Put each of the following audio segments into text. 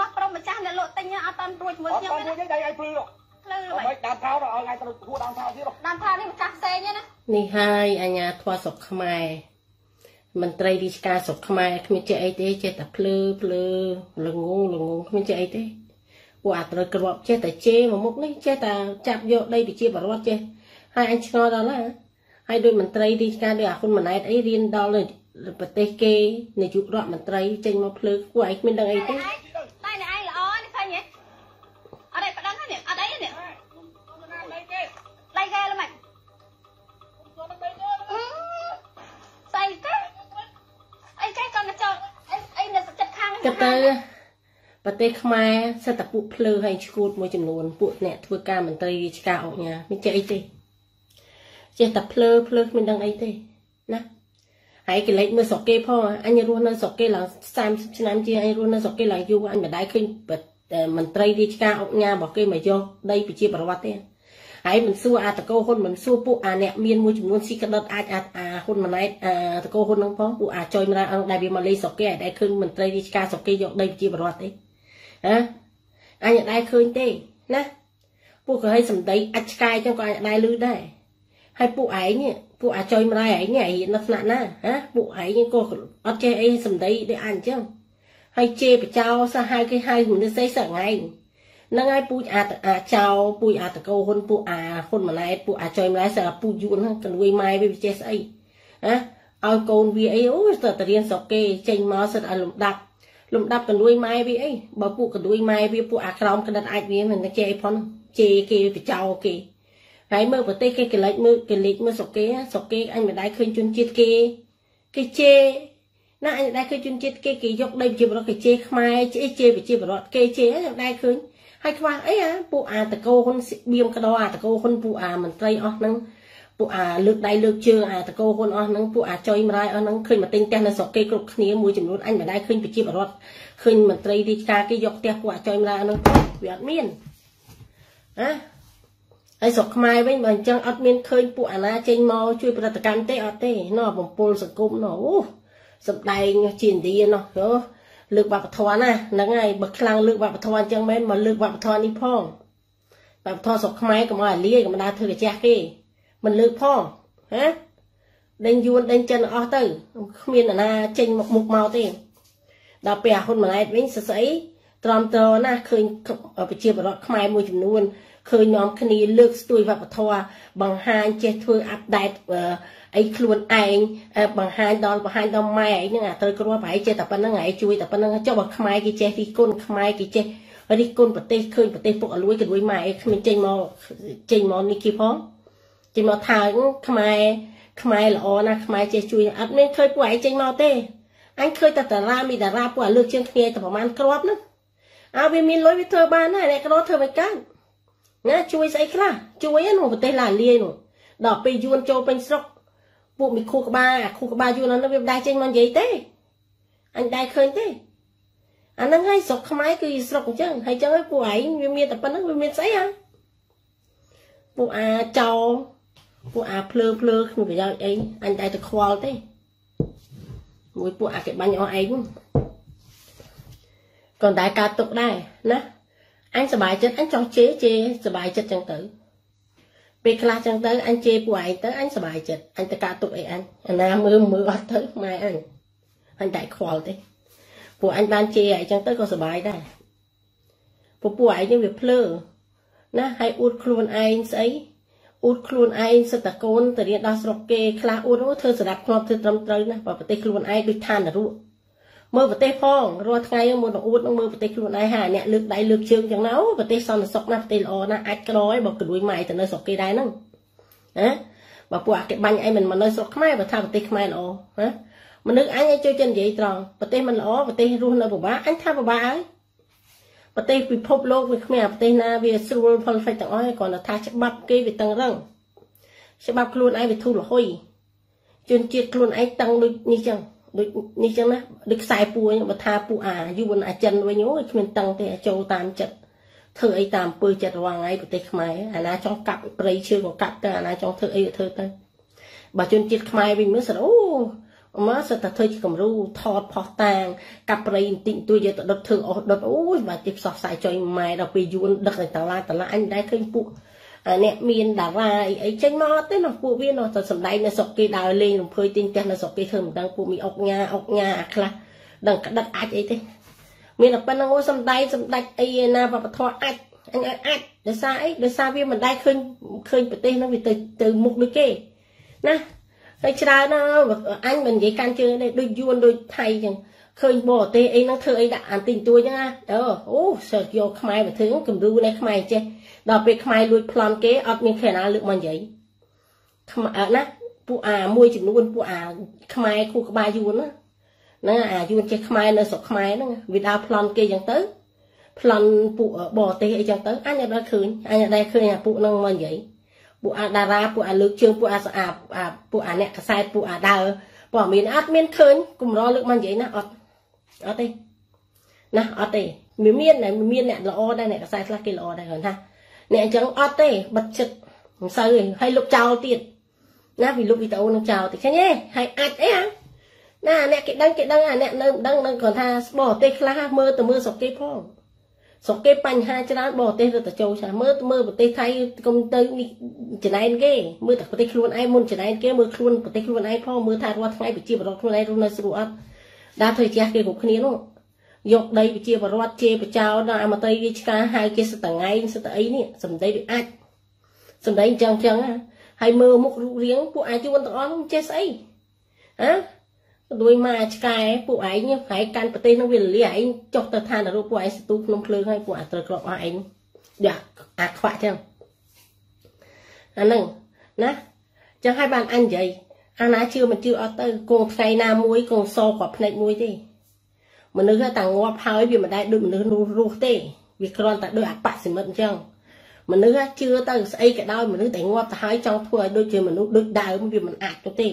ដោះព្រមម្ចាស់អ្នកលក់ទិញអត់តាន់រួចជាមួយអត់ខ្ញុំទៅទេមួយណាទេដៃឲ្យព្រឺទៅផ្លូវមិនដាំថោទៅឲ្យថ្ងៃទៅគួរដាំថោទៀតដាំថានេះម្ចាស់ផ្សេងទេណានេះហើយអញ្ញាធွာស្រុកខ្មែរមន្ត្រីរាជការស្រុកខ្មែរគ្មានចេះអីទេចេះតែភ្លឺភ្លឺល្ងងល្ងងគ្មានចេះអីទេពួកអាត្រូវក្របចេះតែជេរមកមុខនេះចេះតែចាប់យកដីប្រជាបរតចេះហើយអញឆ្ងល់ដល់ណាហើយដោយមន្ត្រីរាជការដូចអាហ៊ុនម៉ាណែតអីរៀនដល់ប្រទេសគេនាយករដ្ឋមន្ត្រីចេញមកភ្លើពួកឯងគ្មានដឹងអីទេ ចិត្តខាងក៏ទៅប្រទេសខ្មែរសិតតែពួកភ្លើហើយឈួតមួយចំនួនពួកអ្នកធ្វើការមន្ត្រីរាជការអុកញ៉ាមិនចេះអីទេចេះតែភ្លើភ្លើគ្មានដឹងអីទេណាហើយកិលេចមើលស្រុកគេផងអញរស់នៅស្រុកគេឡើង30ឆ្នាំជាងអញរស់នៅស្រុកគេឡើងយូរអញមិនដែលឃើញមន្ត្រីរាជការអុកញ៉ារបស់គេមកយកដីប្រជាប្រវត្តិទេ ហើយមិនសួរអាតកោហ៊ុនមិនសួរពួកអាអ្នកមានមួយចំនួនស៊ីក្តិតអាចអាអាហ៊ុនម៉ាណែតអាតកោហ៊ុននឹងផងពួកអាចុយម្ដងអង្គដែលវាមកលេងស្រុកគេអាចដែលឃើញមន្ត្រីរាជការស្រុកគេយកដីប្រជាប្រវត្តិទេហ៎អញអាចឃើញទេណាពួកក៏ឲ្យសម្ដីអាចឆ្កែចឹងក៏អាចដែរលឺដែរហើយពួកឯងពួកអាចុយម្ដាយឯងឯងនៅថ្នាក់ណាហ៎ពួកឯងក៏អត់ចេះអីសម្ដីដូចអញចឹងហើយជេរបចោសោះហៅគេហៅមនុស្សស្អីសឹកថ្ងៃ ហ្នឹងហើយពូជអាអាចោពូជអាតកោហ៊ុនពួកអាហ៊ុនម៉ាណែតពួកអាចុយម្ដាយសើពូជយួនហ្នឹងកលួយម៉ែវាវាចេះស្អីណាឲ្យកូនវាអីអូទៅទៅរៀនស្រុកគេចេញមកសិតឲ្យលំដាប់លំដាប់កលួយម៉ែវាអីបើពួកកលួយម៉ែវាពួកអាក្រោមក្តិតអាចវាមិនចេះអីផងជេរគេបចោគេហើយមើលប្រទេសគេកលិចមើលកលិចមើលស្រុកគេស្រុកគេអញមិនដែលឃើញជនជាតិគេគេជេរណាអញមិនដែលឃើញជនជាតិគេគេយកដីប្រជាពលរដ្ឋគេជេរខ្មែរជេរជេរប្រជាពលរដ្ឋគេជេរអញមិនដែលឃើញ ហើយខ្វះអីអាពួកអាតកោហ៊ុនបៀមកដោអាតកោហ៊ុនពួកអាមន្ត្រីអស់ហ្នឹងពួកអាលើកដៃលើកជើងអាតកោហ៊ុនអស់ហ្នឹងពួកអាចុយមរាយអស់ហ្នឹងឃើញមកទិញផ្ទះនៅស្រុកគេគ្រប់គ្នាមួយចំនួនអញមិនដែលឃើញប្រជាពលរដ្ឋឃើញមន្ត្រីរាជការគេយកផ្ទះពួកអាចុយមរាយអស់ហ្នឹងវាអត់មានណាហើយស្រុកខ្មែរវិញបើអញ្ចឹងអត់មានឃើញពួកអាណាចេញមកជួយប្រតិកម្មទេអត់ទេណោះបំពុលសង្គមណោះអូសំដែងជាឥណ្ឌាណោះយោ លើកវប្បធម៌ណាហ្នឹងហើយបើខ្លាំងលើកវប្បធម៌អញ្ចឹងមែនមកលើកវប្បធម៌នេះផងវប្បធម៌ស្រុកខ្មែរកុំឲ្យអាលាយកុំដាធ្វើកាជះគេមិនលើកផងហ៎ដេញយួនដេញចិនអស់ទៅគ្មានអាណាចេញមកមុខមកទេដល់ពេលអាហ៊ុនម៉ាណែតវិញសស្អីត្រមត្រណាឃើញប្រជាពលរដ្ឋខ្មែរមួយចំនួនឃើញនាំគ្នាលើកស្ទួយវប្បធម៌បង្ហាញចេះធ្វើអាប់ដេត អីខ្លួនឯងបង្ហាញដល់បង្ហាញដល់ម៉ែឯងហ្នឹងអាត្រូវគ្រាប់ប្រហែលចេះតែប៉ុណ្្នឹងឯងជួយតែប៉ុណ្្នឹងចុះបើខ្មែរគេចេះរីគុណខ្មែរគេចេះរីគុណប្រទេសឃើញប្រទេសពុកអលួយក៏លួយម៉ែឯងគ្មានចេញមកចេញមកនេះគេផងចេញមកថាខ្មែរខ្មែរល្អណាស់ខ្មែរចេះជួយអត់មានឃើញពួកឯងចេញមកទេអញឃើញតែតារាមីតារាពួកអាលើកជើងគ្នាតែប្រហែលគ្រាប់ហ្នឹងអើវាមានលុយវាធ្វើបានណាអ្នកក្រធ្វើមិនកើតណាជួយស្អីខ្លះជួយនោះប្រទេសឡាលាយនោះដល់ពេលយួនចូលពេញស្រុក ពួកមីខួរក្បាលអាខួរក្បាលយួនហ្នឹងវាមិនដែរចេញមកនិយាយទេអញដែរឃើញទេអាហ្នឹងហើយស្រុកខ្មែរគឺស្រុកអញ្ចឹងហើយអញ្ចឹងហើយពួកឯងវាមានតែប៉ុណ្្នឹងវាមានស្អីហ៎ពួកអាចោពួកអាភ្លើភ្លើគ្មានប្រយោជន៍អីអញតែទៅខ្វល់ទេមួយពួកអាគេបាញ់អស់ឯងក៏តែកើតទុកដែរណាអញសบายចិត្តអញចង់ជេរជេរសบายចិត្តចឹងទៅ ពេលខ្លះចឹងទៅអញជេរពួកឯងទៅអញសប្បាយចិត្តអញទៅកាត់ទុកអីអញអាណាមើលមើលអត់ទៅម៉ែអញអញតែខ្វល់ទេពួកអញបានជេរអីចឹងទៅក៏សប្បាយដែរពពួកឯងនេះវាភ្លើណាហើយអួតខ្លួនឯងស្អីអួតខ្លួនឯងសិតតកូនទៅរៀនដល់ស្រុកគេខ្លះអួតធ្វើសម្រាប់គ្រាប់ធ្វើត្រឹមត្រូវណាបើប្រទេសខ្លួនឯងដូចឋាននរុ មើលប្រទេសផងរាល់ថ្ងៃមុនអួតនឹងមើលប្រទេសខ្លួនឯងហាអ្នកលើកដៃលើកជើងចឹងណាអូប្រទេសសន្តិសុខណាស់ប្រទេសល្អណាស់អាចក្រឲ្យបើក្រួយម៉ៃទៅនៅស្រុកគេដែរហ្នឹងណាបើពួកអាគេបាញ់ឯងមិនមកនៅស្រុកខ្មែរបើថាប្រទេសខ្មែរល្អណាមនុស្សអញឲ្យជួយចិននិយាយត្រង់ប្រទេសមិនល្អប្រទេសរស់នៅពិបាកអញថាពិបាកហើយប្រទេសពិភពលោកវាគ្មានប្រទេសណាវាស្រួល perfect ទាំងអស់គ្រាន់តែថាច្បាប់គេវាតឹងរឹងច្បាប់ខ្លួនឯងវាធូរលហុយជនជាតិខ្លួនឯងតឹងដូចនេះចឹង ដូចនេះចឹងណាដូចខ្សែពួរបើថាពួកអាយួនអាចិនវិញអូគ្មានតឹងទេចូលតាមចិត្តធ្វើអីតាមពើចិត្តរងថ្ងៃប្រទេសខ្មែរអាណាចង់កាប់ព្រៃឈើក៏កាប់ទៅអាណាចង់ធ្វើអីក៏ធ្វើទៅបើជនជាតិខ្មែរវិញមើលសិនអូមកសិតតែធ្វើជាគំរូថតផុសតាងកាប់ប្រៃបន្តិចតួយកទៅដុតធ្វើអស់ដុតអូយបាទទីផ្សោះផ្សាយចុយម៉ែដល់ពេលយួនដឹកទៅតឡាតឡាអញដែរឃើញពួក អ្នកមានតារាអីអីចេញមកអត់ទេណាពួកវានៅតែសំដែងនៅស្រុកគេដើរលេងរំភើយទិញផ្ទះនៅស្រុកគេធ្វើមិនដឹងពួកមានអុកញ៉ាអុកញ៉ាអាខ្លះដឹងក្តិតអាចអីទេមានតែប៉ុណ្្នឹងអូសំដែងសំដាច់អីណាវប្បធម៌អាចអញអាចដោយសារអីដោយសារវាមិនដែលឃើញឃើញប្រទេសហ្នឹងវាទៅទៅមុខដូចគេណាហើយច្រើនណាអញមិននិយាយកាន់ជើងទេដូចយួនដូចថៃចឹងឃើញបរទេសអីហ្នឹងធ្វើអីដាក់អានទិញទួយចឹងណាអូអូសើយកខ្មែរមកធ្វើគំរូនៃខ្មែរចេះ ដល់ពេលខ្មែរលួចប្លន់គេអត់មានគ្នាណាលើកមកនិយាយខ្មែរណាពួកអាមួយចំនួនពួកអាខ្មែរគូក្បាលយួនណាហ្នឹងអាយួនចេះខ្មែរនៅស្រុកខ្មែរហ្នឹងវាដើរប្លន់គេចឹងទៅប្លន់ពួកបរទេសអីចឹងទៅអញអត់ឃើញអញអត់ឃើញអាពួកហ្នឹងមកនិយាយពួកអាតារាពួកអាលើកជើងពួកអាស្អាតអាពួកអាអ្នកកសែតពួកអាដើព័ត៌មានអត់មានឃើញកម្រលើកមកនិយាយណាអត់អត់ទេណាអត់ទេមានមានមានអ្នកល្អដែរអ្នកកសែតខ្លះគេល្អដែរគាត់ថា អ្នកអញ្ចឹងអត់ទេបិទចិត្តមិនសូវទេហើយលុបចោលទៀតណាវាលុបវីដេអូនឹងចោលតិចឃើញទេហើយអាចអីហ៎ណាអ្នកគេដឹងគេដឹងអាអ្នកនៅដឹងដឹងគាត់ថាស្បោទេសខ្លះមើលទៅមើលស្រុកគេផងស្រុកគេបញ្ហាច្រើនបរទេសទៅទៅចូលចាមើលមើលប្រទេសថៃកុំទៅចំណែនគេមើលតែប្រទេសខ្លួនឯងមុនចំណែនគេមើលខ្លួនប្រទេសខ្លួនឯងផងមើលថារាល់ថ្ងៃប្រជាពលរដ្ឋខ្លួនឯងរស់នៅស្រួលអត់ដើរធ្វើជាគេគ្រប់គ្នានោះ យកដីប្រជាពលរដ្ឋជាបចោដល់អមតីវាឆ្កាហៅគេសតងៃសតអីនេះសំដីវាអាចសំដីអញ្ចឹងអញ្ចឹងហើយមើលមុខរូបរាងពួកអាចយួនទាំងអស់ចេះស្អីហ៎ដូចមកឆ្កែពួកឯងឯងកាន់ប្រទេសនឹងវាលលាឯងចុះទៅឋានរូបពួកឯងស្ទូក្នុងភ្លើងហើយពួកអាត្រូវក្របអស់ឯងយ៉ាអាខ្វាក់ចឹងអាហ្នឹងណាចឹងហើយបានអញនិយាយអាណាជឿមិនជឿអត់ទៅគង់ថ្ងៃណាមួយគង់សគាត់ភ្នែកមួយទេ មនុស្សតែងាប់ហើយវាមិនដែលដូចមនុស្សនោះរស់ទេវាគ្រាន់តែដូចអបសិមិតអញ្ចឹងមនុស្សជឿទៅស្អីក៏ដោយមនុស្សតែងាប់ទៅហើយចង់ធ្វើឲ្យដូចជាមនុស្សដូចដើមវាមិនអាចទៅទេ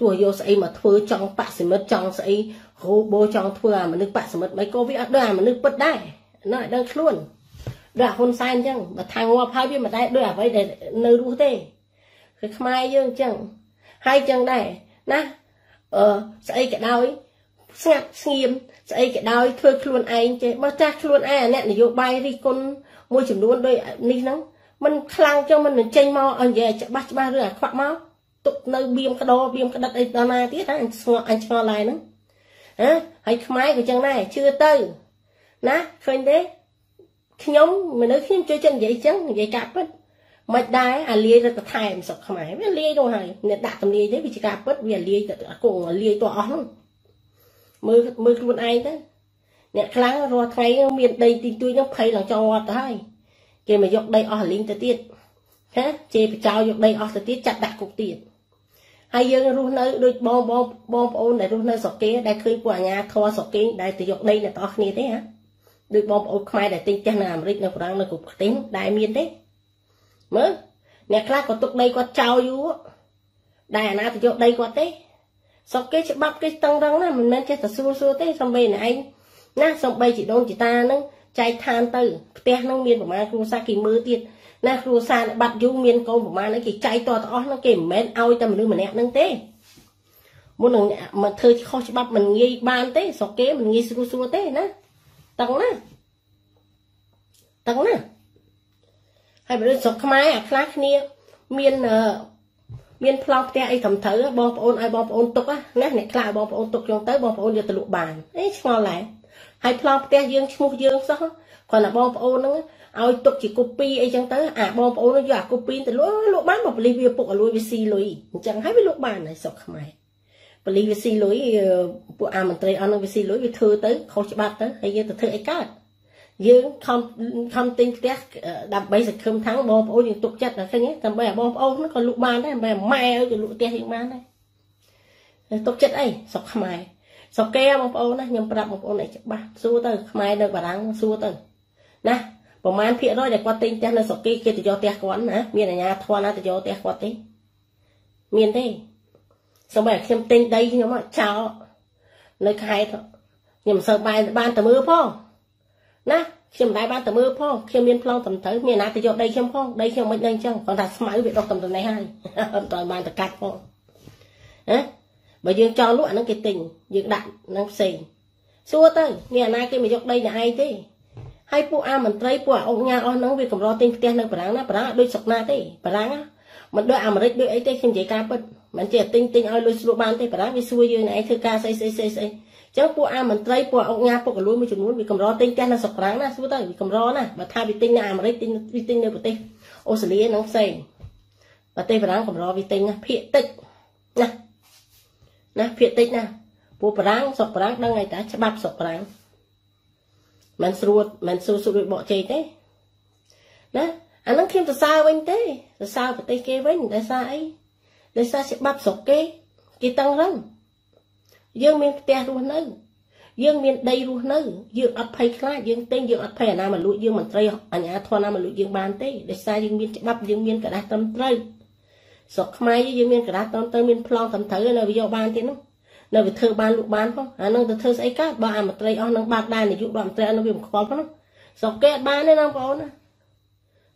ទោះយកស្អីមកធ្វើចង់បសិមិតចង់ស្អីរោបោចង់ធ្វើអាមនុស្សបសិមិតមិនក៏វាអត់ដូចអាមនុស្សពិតដែរណ៎ដឹងខ្លួនដូចហ៊ុនសែនអញ្ចឹងបើថាងាប់ហើយវាមិនដែលដូចអ្វីដែលនៅរស់ទេគឺខ្មែរយើងអញ្ចឹងហើយអញ្ចឹងដែរណាអឺស្អីក៏ដោយស្ងាត់ស្ងៀម ស្អីក៏ដោយធ្វើខ្លួនឯងចេះបើចាស់ខ្លួនឯងអ្នកនយោបាយរិះគន់មួយចំនួនដូចនេះហ្នឹងมันខ្លាំងចឹងมันមិនចេញមកឲ្យនិយាយច្បាស់ច្បាស់រឿងអាខ្វាក់មកទុកនៅបៀមក្តោបៀមក្តិតអីដល់ណាទៀតអញស្ងល់អញឆ្ងល់ហើយហ្នឹងហ៎ហើយខ្មែរក៏ចឹងដែរជឿទៅណាឃើញទេខ្ញុំមនុស្សខ្ញុំជួយចិត្តនិយាយចឹងនិយាយកាពិតមិនដែរអាលាយទៅថែមស្រុកខ្មែរវាលាយទៅហើយអ្នកដាក់ទំលាយទេវាជាការពិតវាលាយទៅអាគង់លាយទៅអស់ហ្នឹង មើលមើលខ្លួនឯងទៅអ្នកខ្លាំងរាល់ថ្ងៃមានដីទីទួយហ្នឹងភ័យឡើងចង់ងាប់ទៅហើយគេមកយកដីអស់លីងទៅទៀតណាជេរបចោយកដីអស់ទៅទៀតចាត់ដាក់គុកទៀតហើយយើងរស់នៅដូចបងបងបងប្អូនដែលរស់នៅស្រុកគេដែលឃើញពួកអាញាធរស្រុកគេដែលទៅយកដីអ្នកទាំងអស់គ្នាទេហ៎ដូចបងប្អូនខ្មែរដែលទិញផ្ទះនៅអាមេរិកនៅបារាំងនៅគ្រប់ប្រទេសដែលមានទេមើលអ្នកខ្លះក៏ទុកដីគាត់ចោលយូរដែលអាណាទៅយកដីគាត់ទេ ស្រុកគេច្បាប់គេតឹងរឹងណាមិនមែនចេះតែស្រួលស្រួលទេសំបីណឯងណាសំបីជីដូនជីតាហ្នឹងចែកឋានទៅផ្ទះហ្នឹងមានប្រមាណគ្រួសារគេមើលទៀតណាគ្រួសារបាត់យូរមានកូនប្រមាណហ្នឹងគេចែកតទាំងអស់ហ្នឹងគេមិនមែនឲ្យតែមនុស្សម្នាក់ហ្នឹងទេមុននឹងមកធ្វើខុសច្បាប់មិនងាយបានទេស្រុកគេមិនងាយស្រួលស្រួលទេណាតឹងណាតឹងណាហើយបើស្រុកខ្មែរអាខ្លះគ្នាមាន មានប្លង់ផ្ទះអីត្រឹមត្រូវបងប្អូនឲ្យបងប្អូនទុកណាអ្នកខ្លះឲ្យបងប្អូនទុកចឹងទៅបងប្អូនយកទៅលក់បានអេឆ្ងល់ដែរហើយប្លង់ផ្ទះយើងឈ្មោះយើងសោះគាត់ថាបងប្អូនហ្នឹងឲ្យទុកជាកូពីអីចឹងទៅអាបងប្អូនយកអាកូពីទៅលក់លក់បានមកបលិសវាពុកឲ្យលួយវាស៊ីលុយអញ្ចឹងហើយវាលក់បានហើយស្រុកខ្មែរបលិសវាស៊ីលុយពួកអាមន្ត្រីអស់នឹងវាស៊ីលុយវាធ្វើទៅខុសច្បាប់ទៅហើយយើងទៅធ្វើអីកើត យើងខំខំទិញផ្ទះដើម្បីសង្ឃឹមថាបងប្អូនយើងទុកចិត្តឃើញទេដើម្បីឲ្យបងប្អូនហ្នឹងក៏លក់បានដែរដើម្បីម៉ែឲ្យទៅលក់ផ្ទះយើងបានដែរទុកចិត្តអីស្រុកខ្មែរស្រុកគេបងប្អូនណាខ្ញុំប្រាប់បងប្អូនឲ្យច្បាស់សួរទៅខ្មែរនៅបារាំងសួរទៅណាប្រហែលភាគរយដែលគាត់ទិញផ្ទះនៅស្រុកគេគេទៅយកផ្ទះគាត់ណាមានអាជ្ញាធរណាទៅយកផ្ទះគាត់ទេមានទេសូម្បីខ្ញុំទិញដីខ្ញុំចោលនៅខេត្តខ្ញុំមិនសូវបានបានទៅមើលផង ណាខ្ញុំមិនដែលបានទៅមើលផងខ្ញុំមានប្លង់ត្រឹមត្រូវមានណាទៅយកដីខ្ញុំផងដីខ្ញុំមិនដឹងអញ្ចឹងគាត់ថាស្មៅវាដុះត្រឹមតែនេះហើយអត់ទៅបានទៅកាត់ផងណាបើយើងចង់លក់អាហ្នឹងគេទិញយើងដាក់ហ្នឹងផ្សេងសួរទៅមានអាណាគេមកយកដីអ្នកឯងទេហើយពួកអាមន្ត្រីពួកអាអង្គញាអស់ហ្នឹងវាកម្រទិញផ្ទះនៅបារាំងណាបារាំងអត់ដូចស្រុកណាទេបារាំងមិនដូចអាមេរិកដូចអីទេខ្ញុំនិយាយការពិតមិនចេះទិញទិញឲ្យលុយស្រួលបានទេបារាំងវាសួរយើងឯងធ្វើការស្អីស្អីស្អីស្អី ចឹងពួកអាមន្ត្រីពួកអង្គញាពុកកលួយមួយចំនួនវាកម្រទិញផ្ទះនៅស្រុកបារាំងណាសួរទៅវាកម្រណាបើថាវាទិញនៅអាមេរិកទិញវាទិញនៅប្រទេសអូស្ត្រាលីហ្នឹងផ្សេងប្រទេសបារាំងកម្រវាទិញណាភាគតិចណាណាភាគតិចណាពួកបារាំងស្រុកបារាំងដឹងហើយតាច្បាប់ស្រុកបារាំងមិនស្រួលមិនស្រួលស្រួលបកជ័យទេណាអានឹងខ្ញុំសរសើរវិញទេសរសើរប្រទេសគេវិញដោយសារអីដោយសារច្បាប់ស្រុកគេគេតឹងរឹង យើងមានផ្ទះរស់នៅយើងមានដីរស់នៅយើងអត់ភ័យខ្លាចយើងទិញយើងអត់ភ័យអាណាមកលួចយើងមិនត្រីអញ្ញាធនណាមកលួចយើងបានទេដោយសារយើងមានច្បាប់យើងមានក្រដាស់ត្រឹមត្រូវស្រុកខ្មែរយើងមានក្រដាស់ត្រឹមត្រូវមានប្លង់ត្រឹមត្រូវនៅវាយកបានទៀតនោះនៅវាធ្វើបានលក់បានផងអានឹងទៅធ្វើស្អីកើតបើអាមត្រីអស់នឹងបាក់ដែរនាយករដ្ឋមន្ត្រីអស់នឹងវាមិនខ្វល់ផងនោះស្រុកគេអត់បានទេណាបងប្អូនណា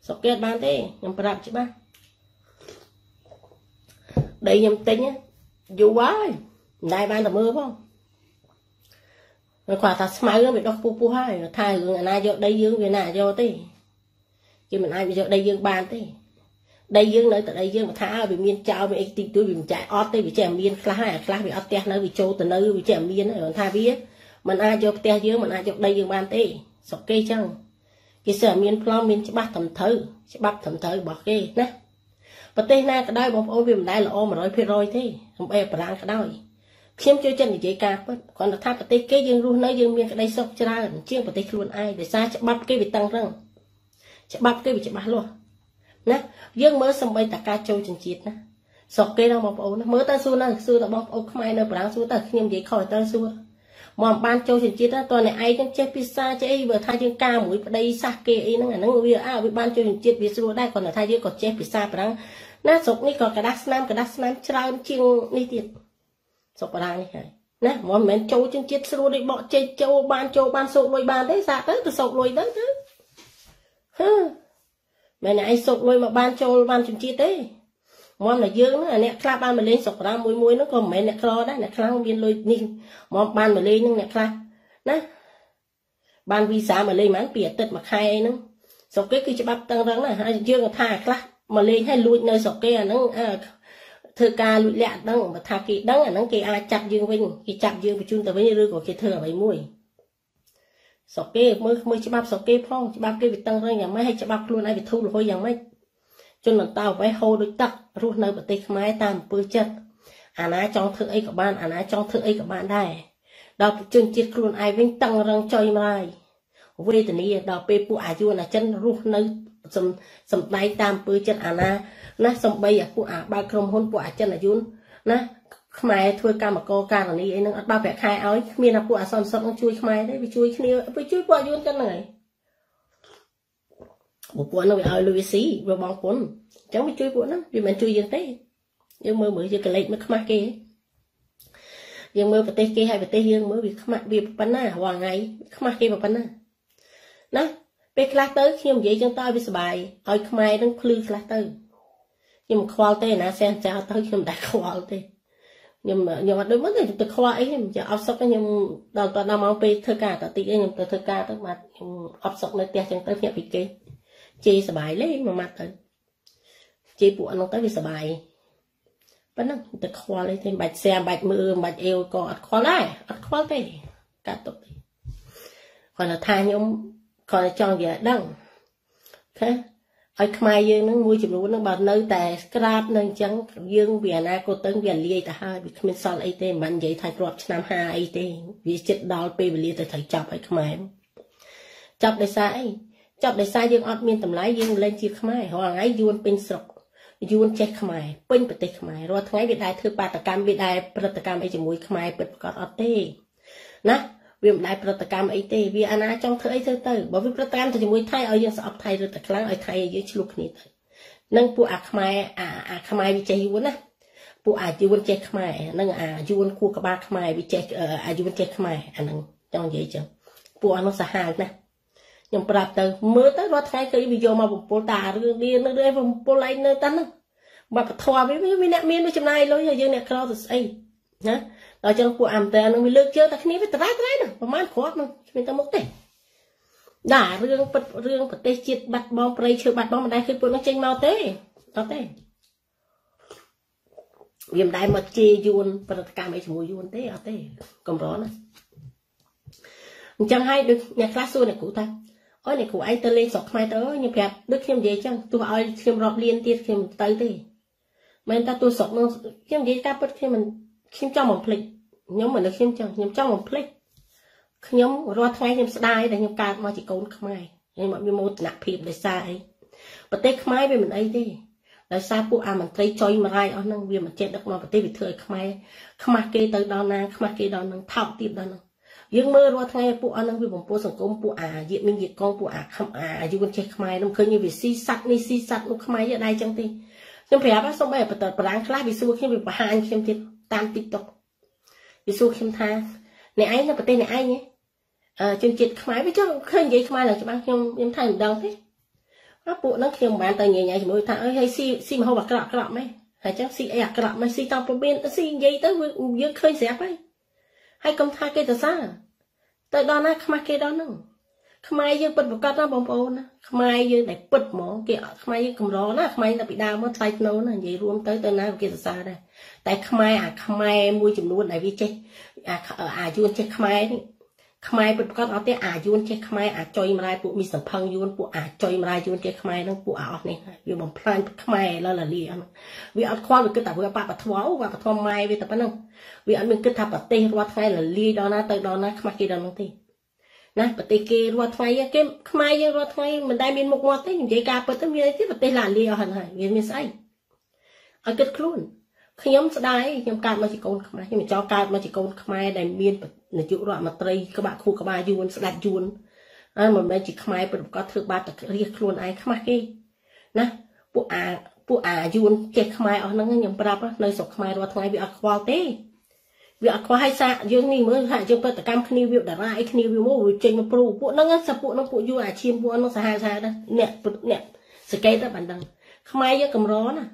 ស្រុកគេអត់បានទេខ្ញុំប្រាប់ច្បាស់ដីខ្ញុំទិញយូរហើយ មិនដែរបានតែមើលផងគាត់គាត់ថាស្មៅវាដុះពុះពុះហើយថារឿងអាណាយកដីយើងវាណាយកទេគេមិនអាចយកដីយើងបានទេដីយើងនៅតែដីយើងមិនថាវាមានចោលវាអីតិចតួចវាមិនចាយអត់ទេវាចេះមានខ្លះហើយខ្លះវាអត់ផ្ទះនៅវាចូលទៅនៅវាចេះមានហើយគាត់ថាវាមិនអាចយកផ្ទះយើងមិនអាចយកដីយើងបានទេស្រុកគេចឹងគេសើមានប្លង់មានច្បាស់ត្រឹមត្រូវច្បាប់ត្រឹមត្រូវរបស់គេណាប្រទេសណាក៏ដោយបងប្អូនវាមិនដែលល្អ100%ទេសំបីបារាំងក៏ដោយ ខ្ញុំចូលចិត្តនិយាយការពិតគាត់ថាប្រទេសគេយើងរស់នៅយើងមានក្តីសុខច្រើនជាងប្រទេសខ្លួនឯងដោយសារច្បាប់គេវាតឹងរឹងច្បាប់គេវាច្បាស់លាស់ណាយើងមើលសំបីតការចូលចិញ្ចៀតណាស្រុកគេដល់បងប្អូនណាមើលទៅសួរណាសួរទៅបងប្អូនខ្មែរនៅបារាំងសួរទៅខ្ញុំនិយាយខុសទៅសួរមកបានចូលចិញ្ចៀតតើអ្នកឯងនឹងចេះភាសាចេះអីបើថាយើងការមួយប្តីសះគេអីហ្នឹងអាហ្នឹងវាអើវាបានចូលចិញ្ចៀតវាស្រួលដែរគាត់ថាយើងក៏ចេះភាសាបារាំងណាស្រុកនេះក៏กระดาษស្នាមกระดาษស្នាមច្រើនជាងនេះទៀត ស្រុកបារាំងនេះហើយណាមិនមែនចូលចិញ្ចៀតស្រួលដូចបកចេញចូលបានចូលបានសោកលុយបានទេសាកទៅទៅសោកលុយទៅទៅហឺមិនឯងសុកលុយមកបានចូលបានជំនឿទេមកតែយើងហ្នឹងអ្នកខ្លះបានមកលេងស្រុកប្រាំមួយមួយហ្នឹងក៏មិនមែនអ្នកក្រដែរអ្នកខ្លះមានលុយនេះមកបានមកលេងហ្នឹងអ្នកខ្លះណាបានវីសាមកលេងមិនពីអាទិត្យមួយខែហ្នឹងស្រុកគេគឺច្បាប់តឹងរឹងណាហើយយើងថាខ្លះមកលេងឲ្យលួចនៅស្រុកគេអាហ្នឹង ធ្វើការលួចលាក់ដឹងបើថាគេដឹងអាហ្នឹងគេអាចចាប់យើងវិញគេចាប់យើងបញ្ជូនទៅវិញឬក៏គេធ្វើអ្វីមួយស្រុកគេមើលមើលច្បាប់ស្រុកគេផងច្បាប់គេវាតឹងរឹងយ៉ាងម៉េចហើយច្បាប់ខ្លួនឯងវាធូររហួយយ៉ាងម៉េចជនបន្តអ្វីហូរដូចទឹករស់នៅប្រទេសខ្មែរតាមអំពើចិត្តអាណាចង់ធ្វើអីក៏បានអាណាចង់ធ្វើអីក៏បានដែរដល់ជនជាតិខ្លួនឯងវិញតឹងរឹងចុយម្លាយវេទនាដល់ពេលពួកអាយុអាចិនរស់នៅ សំសំដែងតាមអំពើចិត្តអាណាណាសំបីអាពួកអាបើក្រុមហ៊ុនពួកអាចិនអាយុណាខ្មែរធ្វើកម្មករករណីអីហ្នឹងអត់បើប្រាក់ខែឲ្យគ្មានតែពួកអសន្នសុខនឹងជួយខ្មែរទេវាជួយគ្នាវាជួយពួកយួនចឹងហ្នឹងហើយពួកពួកហ្នឹងវាឲ្យលុយស៊ីវាបងពុនអញ្ចឹងវាជួយពួកហ្នឹងវាមិនជួយយើងទេយើងមើលមើលយើងកលេចមើលខ្មាស់គេយើងមើលប្រទេសគេហើយប្រទេសយើងមើលវាខ្មាស់វាប៉ុណ្ណារាល់ថ្ងៃខ្មាស់គេប៉ុណ្ណាណា ពេលខ្លះទៅខ្ញុំនិយាយចឹងទៅឲ្យវាសុបាយឲ្យខ្មែរនឹងភ្លឺខ្លះទៅខ្ញុំខ្វល់ទេណាសែនចោលទៅខ្ញុំតែខ្វល់ទេខ្ញុំខ្ញុំអត់ដូចមុនទេខ្ញុំទៅខ្វល់អីខ្ញុំអត់សុខខ្ញុំដល់តដល់មកពេលធ្វើការតតិចខ្ញុំទៅធ្វើការទៅបាទខ្ញុំអត់សុខនៅផ្ទះចឹងទៅភ្ញាក់ពីគេជេរសុបាយលេងមួយម៉ាត់ទៅជេរពួកអនោះទៅវាសុបាយប៉ុណ្ណឹងទៅខ្វល់អីទេបាច់សែបាច់មើលបាច់អេវក៏អត់ខ្វល់ដែរអត់ខ្វល់ទេកាត់ទុកទេគាត់ថាខ្ញុំ គាត់ចង់និយាយដឹងឃើញហើយខ្មែរយើងនឹងមួយចំនួននឹងបើនៅតែក្រាបនៅអញ្ចឹងយើងវាអនាគតទៅវាលាយទៅហើយវាគ្មានសល់អីទេមិននិយាយថាគ្រាប់ឆ្នាំ5អីទេវាចិត្តដល់ពេលវេលាទៅត្រូវចាប់ឲ្យខ្មែរចាប់ដោយសារអីចាប់ដោយសារយើងអត់មានតម្លៃយើងលែងជាខ្មែររាល់ថ្ងៃយួនពេញស្រុកយួនចេះខ្មែរពេញប្រទេសខ្មែររាល់ថ្ងៃវាដែរធ្វើបាតកម្មវាដែរព្រឹត្តិកម្មអីជាមួយខ្មែរពិតប្រាកដអត់ទេណា វាមិនដែលប្រតិកម្មអីទេវាអាណាចង់ធ្វើអីធ្វើទៅបើវាប្រតិកម្មទៅជាមួយថៃឲ្យយើងស្អប់ថៃឬតែខ្លាំងឲ្យថៃឲ្យយើងឆ្លុះគ្នាទៅនឹងពួកអាខ្មែរអាអាខ្មែរវាចេះយួនណាពួកអាយួនចេះខ្មែរនឹងអាយួនគួរក្បាលខ្មែរវាចេះអាយួនចេះខ្មែរអានឹងចង់និយាយចឹងពួកអានោះសាហាវណាខ្ញុំប្រាប់ទៅមើលទៅរាល់ថ្ងៃគឺវាយកមកបំពុលតារឿងនេះនៅបំពុលឯងនៅតាហ្នឹងបាត់ពធវាវាអ្នកមានវាចំណាយលុយហើយយើងអ្នកក្រទៅស្អីណា ដល់ចឹងពួកអាមតែនឹងវាលើកជើងតែគ្នាវាតរ៉ៃតរ៉ៃណាប្រហែលគ្រាប់នឹងគ្មានទៅមុខទេដែររឿងពិតរឿងប្រទេសជាតិបាត់បង់ប្រៃឈើបាត់បង់មិនដែលឃើញពួកនោះចេញមកទេអត់ទេវាមិនដែលមកជេរយួនប្រតិកម្មអីជាមួយយួនទេអត់ទេកំរណាអញ្ចឹងហើយដូចអ្នកខ្លះសួរអ្នកគ្រូថាអើយអ្នកគ្រូឯងទៅលេងស្រុកខ្មែរទៅខ្ញុំប្រាប់ដូចខ្ញុំនិយាយអញ្ចឹងទោះឲ្យខ្ញុំរាប់លានទៀតខ្ញុំទៅទេមិនថាទោះស្រុកនោះខ្ញុំនិយាយការពិតខ្ញុំមិនខ្ញុំចង់បំភ្លេច ខ្ញុំមិននឹកខ្ញុំចង់ខ្ញុំចង់បំភ្លេចខ្ញុំរាល់ថ្ងៃខ្ញុំស្ដាយដែលខ្ញុំកើតមកជាកូនខ្មែរខ្ញុំមកមានមោទនភាពដោយសារអីប្រទេសខ្មែរវាមិនអីទេដោយសារពួកអាមន្ត្រីចុយមរាយអស់ហ្នឹងវាមិនចេះដឹកនាំប្រទេសវាធ្វើឲ្យខ្មែរខ្មាស់គេទៅដល់ណាខ្មាស់គេដល់នឹងថោកទៀតដល់ហ្នឹងយើងមើលរាល់ថ្ងៃពួកអស់ហ្នឹងវាបំពោសង្គមពួកអាយាមីងយាកងពួកអាខំអាអាយុចេះខ្មែរហ្នឹងឃើញវាស៊ីសัตว์នេះស៊ីសัตว์នោះខ្មែរយកដែរចឹងទេខ្ញុំប្រាប់សូម្បីបតប្រាំងខ្លះវាសួរខ្ញុំវាបង្ហាញខ្ញុំទៀតតាម TikTok វាសួរខ្ញុំថាអ្នកឯងនៅប្រទេសអ្នកឯងអឺជនជាតិខ្មែរវាចង់ឃើញនិយាយខ្មែរឡើងច្បាស់ខ្ញុំខ្ញុំថាមិនដឹងទេអើពួកហ្នឹងខ្ញុំមិនបានទៅញញ៉ៃជាមួយថាអើយហើយស៊ីស៊ីមហូបអាក្រក់អាក្រក់ម៉េចហើយចឹងស៊ីអីអាក្រក់ម៉េចស៊ីតពុំមានស៊ីនិយាយទៅយើងឃើញស្រាប់ហើយហើយកុំថាគេទៅសារទៅដល់ណាខ្មាស់គេដល់ហ្នឹង ខ្មែរយើងពិតប្រកបណាបងប្អូនណាខ្មែរយើងដែលពិតហ្មងគេខ្មែរយើងកម្រណាខ្មែរតែពីដើមមកថ្លៃធ្នូណានិយាយរួមទៅទៅណាគេសរសើរដែរតែខ្មែរអាខ្មែរមួយចំនួនដែលវាចេះអាអាយួនចេះខ្មែរនេះខ្មែរពិតប្រកបអត់ទេអាយួនចេះខ្មែរអាចុយម្លាយពួកមីសំផឹងយួនពួកអាចុយម្លាយយួនចេះខ្មែរហ្នឹងពួកអាអស់នេះវាបំផ្លាញខ្មែរលលលាហ្នឹងវាអត់ខ្វល់វាគិតតែវាបបធម៌អូបបធម៌ម៉ែវាតែប៉ុណ្្នឹងវាអត់មានគិតថាប្រទេសរាល់ថ្ងៃលលាយដល់ណាទៅដល់ណាខ្មាស់គេដល់នោះទេ ណាប្រទេសគេរាល់ថ្ងៃគេខ្មែរយើងរាល់ថ្ងៃមិនដែលមានមុខមាត់ទេនិយាយការពិតទៅមានអីទេប្រទេសឡាលាអស់ហើយវាមានស្អីឲ្យគិតខ្លួនខ្ញុំស្ដាយខ្ញុំកើតមកជាកូនខ្មែរខ្ញុំចង់កើតមកជាកូនខ្មែរដែលមាននាយករដ្ឋមន្ត្រីក្បាក់ខួរក្បាលយួនស្ដាច់យួនអើមិនមែនជាខ្មែរពិតប្រកបធ្វើបាបតែរៀសខ្លួនឯងខ្មាស់គេណាពួកអាពួកអាយួនចេះខ្មែរអស់ហ្នឹងខ្ញុំប្រាប់នៅស្រុកខ្មែររាល់ថ្ងៃវាអត់ខ្វល់ទេ វាអត់ខ្វល់ឲ្យសាកយើងនេះមើលថាយើងប្រតិកម្មគ្នាវាតារាអីគ្នាវាមកវាចេញមកព្រូពួកហ្នឹងសាពួកហ្នឹងពួកយួនអាឈាមពួកហ្នឹងសាហាវសាហាវដែរអ្នកអ្នកសកេតតែបានដឹងខ្មែរយើងកម្រណា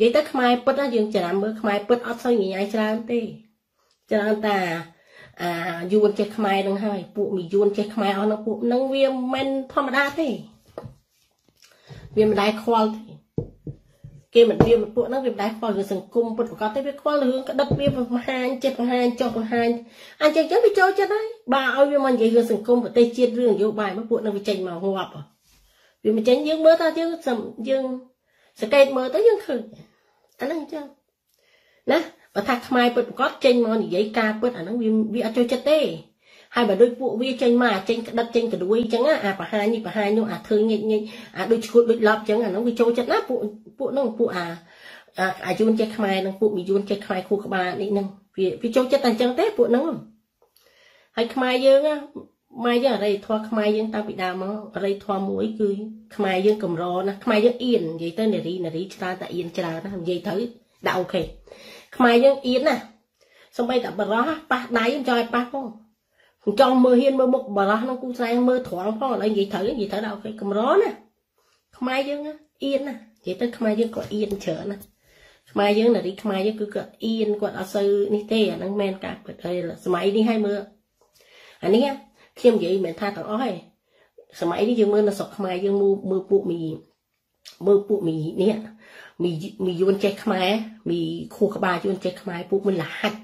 និយាយទៅខ្មែរពិតណាយើងច្រាំមើលខ្មែរពិតអត់សូវញញ៉ៃច្រើនទេច្រើនតាអាយួនចេះខ្មែរនឹងហើយពួកមីយួនចេះខ្មែរអស់នឹងពួកនឹងវាមិនធម្មតាទេវាមិនដែលខ្វល់ទេ គេមិនវាពួកហ្នឹងវាមិនដែលខ្វល់រឿងសង្គមពុតប្រកបទេវាខ្វល់រឿងក្តិតវាបង្ហាញចិត្តបង្ហាញចុះបង្ហាញអញ្ចឹងចឹងវាចូលចិត្តហើយបើឲ្យវាមកនិយាយរឿងសង្គមប្រទេសជាតិរឿងនយោបាយមកពួកហ្នឹងវាចេញមកងាប់វាមិនចេញយើងមើលថាយើងយើងសង្កេតមើលទៅយើងឃើញអាហ្នឹងអញ្ចឹងណាបើថាខ្មែរពិតប្រកបចេញមកនិយាយការពិតអាហ្នឹងវាវាអត់ចូលចិត្តទេ ហើយបើដូចពួកវាចេញមកចេញក្តិតចេញកដួយអញ្ចឹងអាបរហាញនេះបរហាញនោះអាធ្វើញិចញិចអាដូចឈួតដូចឡប់អញ្ចឹងអាហ្នឹងវាចូលចិត្តណាពួកពួកហ្នឹងពួកអាអាយួនចេះខ្មែរនឹងពួកមីយួនចេះខ្មែរខួរក្បាលនេះហ្នឹងវាវាចូលចិត្តតែអញ្ចឹងទេពួកហ្នឹងហើយខ្មែរយើងម៉ែយើងអរិយធម៌ខ្មែរយើងតាំងពីដើមមកអរិយធម៌មួយគឺខ្មែរយើងកម្រណាខ្មែរយើងអៀននិយាយទៅនារីនារីច្រើនតែអៀនច្រើនណានិយាយទៅដាក់អូខេខ្មែរយើងអៀនណាសំបីតែបរោះប៉ះដៃមិនចង់ឲ្យប៉ះផង ខ្ញុំចង់មើលហ៊ានមើលមុខបរោះនឹងគូស្នេហ៍មើលត្រង់ផងឥឡូវនិយាយត្រូវនិយាយទៅដាក់អូខេកម្រណាខ្មែរយើងអៀនណានិយាយទៅខ្មែរយើងក៏អៀនច្រើនណាខ្មែរយើងនារីខ្មែរយើងគឺគាត់អៀនគាត់អត់សូវនេះទេអាហ្នឹងមែនការពិតហើយសម័យនេះឲ្យមើលអានេះខ្ញុំនិយាយមិនថាទាំងអស់ទេសម័យនេះយើងមើលនៅស្រុកខ្មែរយើងមើលមើលពួកមីមើលពួកមីនេះមីមីយួនចេះខ្មែរមីខួរក្បាលយួនចេះខ្មែរពួកមិនលហាច់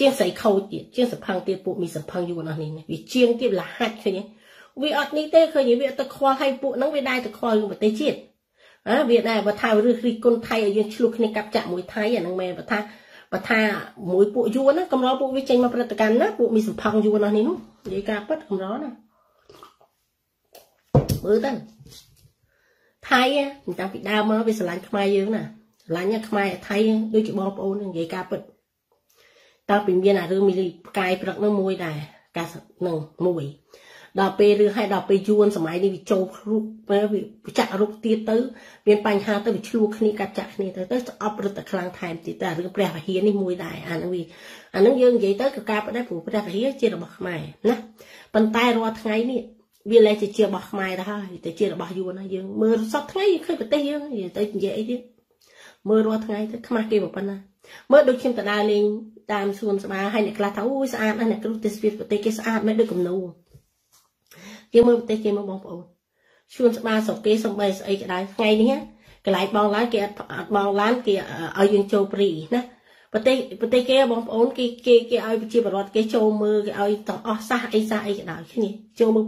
ជាងស្រីខូចទៀតជាងសភឹងទៀតពួកមីសភឹងយួនអស់នេះវាជាងទៀតលហាច់ឃើញវាអត់នេះទេឃើញវាទៅខ្វល់ឲ្យពួកហ្នឹងវាដែរទៅខ្វល់រឿងប្រទេសជាតិអើវាដែរបើថារឿងរីគុណថៃឲ្យយើងឆ្លោះគ្នាកាប់ចាក់មួយថៃអាហ្នឹងមែនបើថាបើថាមួយពួកយួនណាកំរពួកវាចេញមកប្រតិកម្មណាពួកមីសភឹងយួនអស់នេះនោះនិយាយការពិតកំរណាមើលទៅថៃតាំងពីដើមមកវាស្រឡាញ់ខ្មែរយើងណាស្រឡាញ់ខ្មែរថៃដូចជាបងប្អូននិយាយការពិត តាំងពីមានអារឿងមីលីផ្កាយព្រឹកនោះមួយដែរកាសនឹងមួយដល់ពេលរឿងឲ្យដល់ពេលយួនសម័យនេះវាចូលរុកវាចាក់រុកទៀតទៅមានបញ្ហាទៅវាឆ្លោះគ្នាកាត់ចាក់គ្នាទៅទៅអប់រឹតតែខ្លាំងថែមទៀតតែរឿងព្រះវិហារនេះមួយដែរអានឹងវាអានឹងយើងនិយាយទៅក៏ការផ្ដែព្រោះព្រះវិហារជារបស់ខ្មែរណាប៉ុន្តែរាល់ថ្ងៃនេះវាលែងជាជារបស់ខ្មែរទៅហើយទៅជារបស់យួនហើយយើងមើលសពថ្ងៃឃើញប្រទេសយើងទៅនិយាយអីទៀតមើលរាល់ថ្ងៃទៅខ្មាស់គេប៉ុណ្ណាមើលដូចខ្ញុំទៅដើរលេង តាមសួនស្បាហើយអ្នកខ្លះថាអូយស្អាតណាស់អ្នកគ្រូទេសវិទ្យាប្រទេសគេស្អាតមែនដូចគំនូគេមើលប្រទេសគេមើលបងប្អូនសួនស្បាស្រុកគេសំបីស្អីក៏ដោយថ្ងៃនេះកន្លែងបងឡានគេអត់អត់បងឡានគេឲ្យយើងចូលព្រីណាប្រទេសប្រទេសគេបងប្អូនគេគេគេឲ្យប្រជាពលរដ្ឋគេចូលមើលគេឲ្យតអស់សះអីសះអីក៏ដោយគ្នាចូលមើល